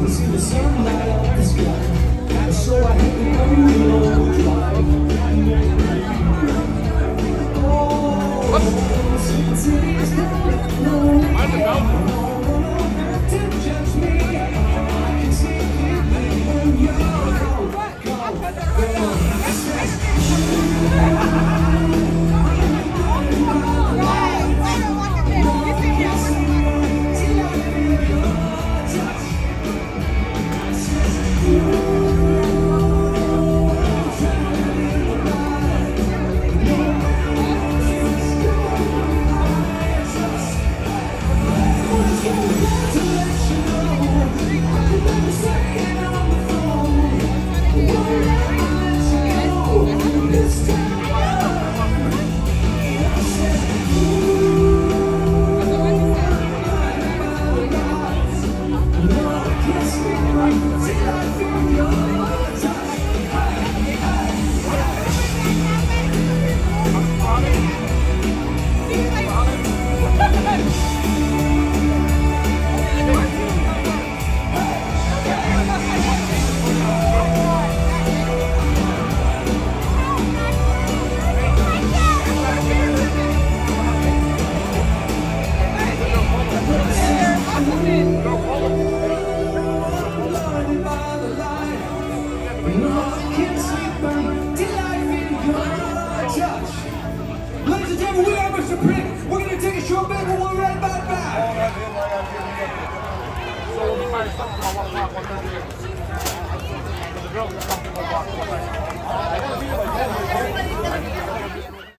Ladies Short break, we'll be right about back.